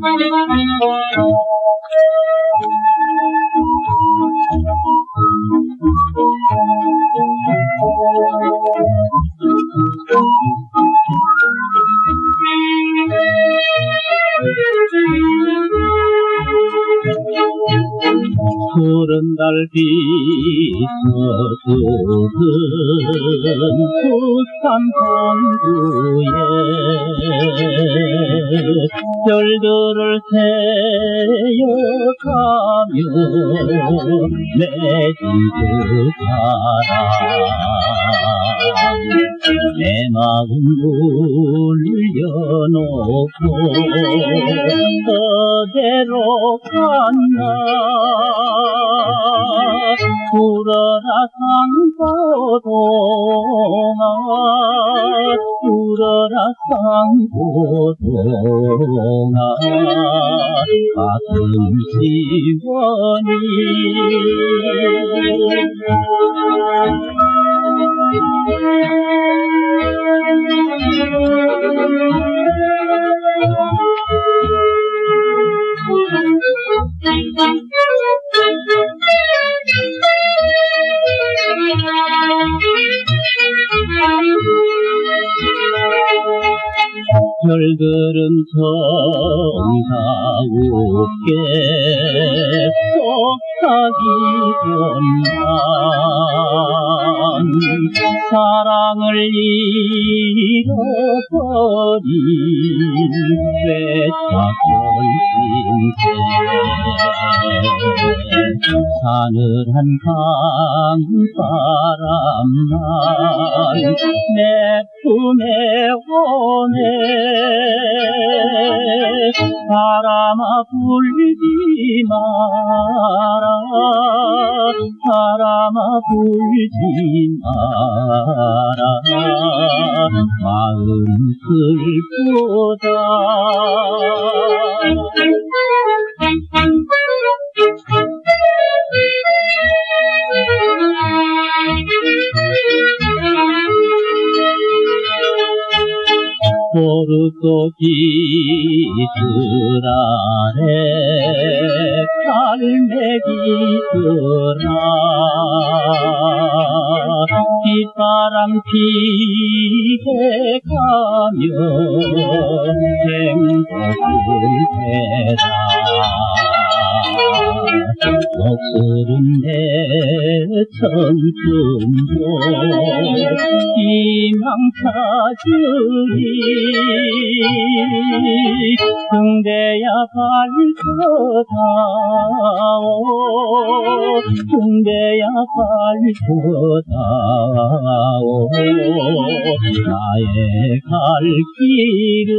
Thank you. 푸른 달빛 서두른 부산 항구에 별들을 세어가며 내진 그 사람 내 마음 고 어디로 갔나? 울어라 상고동아 울어라 상고동아 가슴 시원히 별들은 성사웃게 속 삭이던만 사랑을 잃어버린 외착한 신세 사늘한 강 바람만 내 품에 오네 바람아 불지 마라. 바람아 불지 마라. 마음 슬프다 포르토 기술 아래. 갈매기들아 빗바람 피게 가며 행복을 해라 목소름 내 청춘도 희망 찾으리 등대야 밝혀다오. 등대야 밝혀다오. 나의 갈 길을